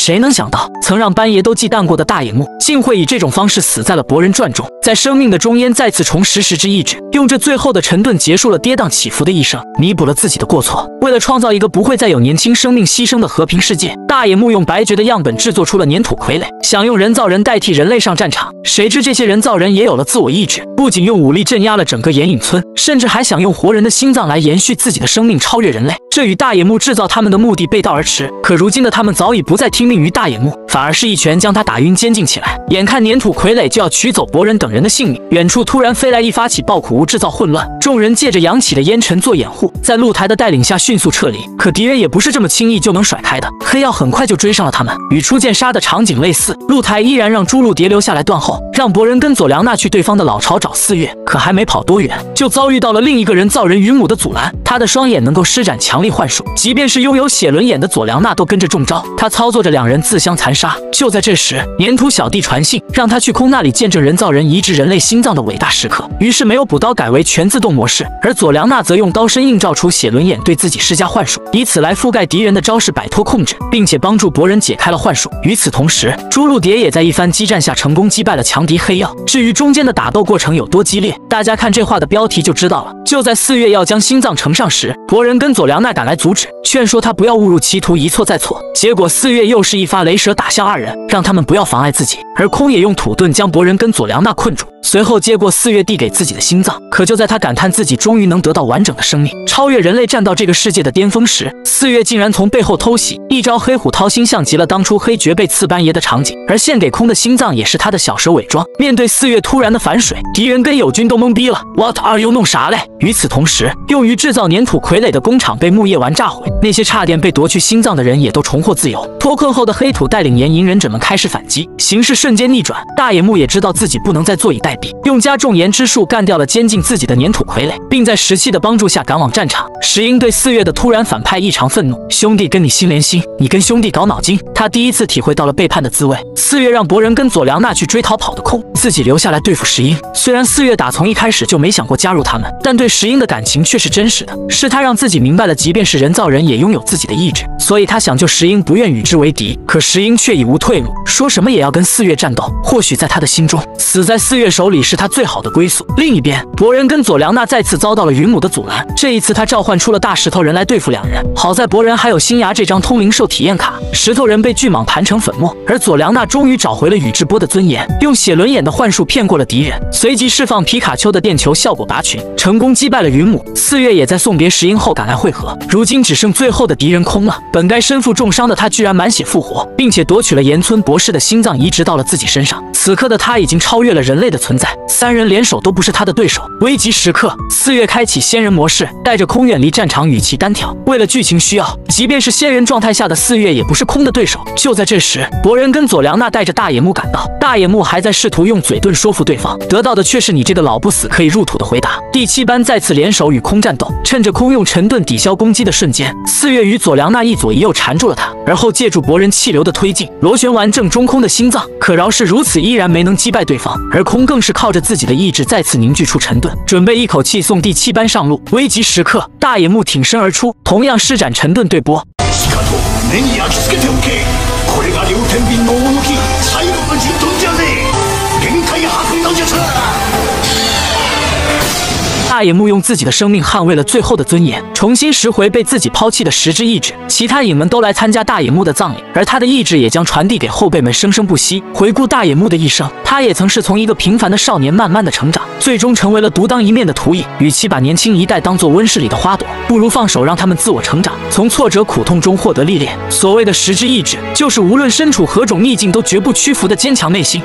谁能想到，曾让班爷都忌惮过的大野木，竟会以这种方式死在了博人传中，在生命的终焉再次重拾时之意志，用这最后的沉顿结束了跌宕起伏的一生，弥补了自己的过错。为了创造一个不会再有年轻生命牺牲的和平世界，大野木用白绝的样本制作出了粘土傀儡，想用人造人代替人类上战场。谁知这些人造人也有了自我意志，不仅用武力镇压了整个岩隐村，甚至还想用活人的心脏来延续自己的生命，超越人类。这与大野木制造他们的目的背道而驰。可如今的他们早已不再听命于大野木，反而是一拳将他打晕，监禁起来。眼看粘土傀儡就要取走博人等人的性命，远处突然飞来一发起爆苦雾，制造混乱。众人借着扬起的烟尘做掩护，在露台的带领下迅速撤离。可敌人也不是这么轻易就能甩开的，黑曜很快就追上了他们。与初见杀的场景类似，露台依然让朱露蝶留下来断后，让博人跟佐良娜去对方的老巢找四月。可还没跑多远，就遭遇到了另一个人造人云母的阻拦。他的双眼能够施展强力幻术，即便是拥有写轮眼的佐良娜都跟着中招。他操作着两人自相残杀。就在这时，粘土小弟传信，让他去空那里见证人造人移植人类心脏的伟大时刻。于是没有补刀，改为全自动模式。而佐良娜则用刀身映照出写轮眼，对自己施加幻术，以此来覆盖敌人的招式，摆脱控制，并且帮助博人解开了幻术。与此同时，朱露蝶也在一番激战下成功击败了强敌黑曜。至于中间的打斗过程有多激烈，大家看这话的标题就知道了。就在四月要将心脏呈上时，博人跟佐良娜赶来阻止，劝说他不要误入歧途，一错再错。结果四月又是一发雷蛇打向二人。让他们不要妨碍自己，而空也用土遁将博人跟佐良娜困住，随后接过四月递给自己的心脏。可就在他感叹自己终于能得到完整的生命，超越人类，站到这个世界的巅峰时，四月竟然从背后偷袭，一招黑虎掏心，像极了当初黑绝被刺斑爷的场景。而献给空的心脏也是他的小蛇伪装。面对四月突然的反水，敌人跟友军都懵逼了。What are you 弄啥嘞？与此同时，用于制造粘土傀儡的工厂被木叶丸炸毁，那些差点被夺去心脏的人也都重获自由。脱困后的黑土带领岩隐忍者们。开始反击，形势瞬间逆转。大野木也知道自己不能再坐以待毙，用加重岩之术干掉了监禁自己的粘土傀儡，并在石器的帮助下赶往战场。石英对四月的突然反叛派异常愤怒，兄弟跟你心连心，你跟兄弟搞脑筋。他第一次体会到了背叛的滋味。四月让博人跟佐良娜去追逃跑的空，自己留下来对付石英。虽然四月打从一开始就没想过加入他们，但对石英的感情却是真实的。是他让自己明白了，即便是人造人也拥有自己的意志，所以他想救石英，不愿与之为敌。可石英却已无退路。说什么也要跟四月战斗，或许在他的心中，死在四月手里是他最好的归宿。另一边，博人跟佐良娜再次遭到了云母的阻拦，这一次他召唤出了大石头人来对付两人。好在博人还有新牙这张通灵兽体验卡，石头人被巨蟒盘成粉末，而佐良娜终于找回了宇智波的尊严，用写轮眼的幻术骗过了敌人，随即释放皮卡丘的电球，效果拔群，成功击败了云母。四月也在送别石英后赶来汇合，如今只剩最后的敌人空了。本该身负重伤的他，居然满血复活，并且夺取了岩村博士的。心脏移植到了自己身上，此刻的他已经超越了人类的存在，三人联手都不是他的对手。危急时刻，四月开启仙人模式，带着空远离战场，与其单挑。为了剧情需要，即便是仙人状态下的四月也不是空的对手。就在这时，博人跟佐良娜带着大野木赶到，大野木还在试图用嘴遁说服对方，得到的却是你这个老不死可以入土的回答。第七班再次联手与空战斗，趁着空用沉遁抵消攻击的瞬间，四月与佐良娜一左一右缠住了他，而后借助博人气流的推进，螺旋丸正中。空的心脏，可饶是如此，依然没能击败对方。而空更是靠着自己的意志再次凝聚出沉遁，准备一口气送第七班上路。危急时刻，大野木挺身而出，同样施展沉盾对波。大野木用自己的生命捍卫了最后的尊严，重新拾回被自己抛弃的十之意志。其他影们都来参加大野木的葬礼，而他的意志也将传递给后辈们，生生不息。回顾大野木的一生，他也曾是从一个平凡的少年慢慢的成长，最终成为了独当一面的土影。与其把年轻一代当做温室里的花朵，不如放手让他们自我成长，从挫折苦痛中获得历练。所谓的十之意志，就是无论身处何种逆境都绝不屈服的坚强内心。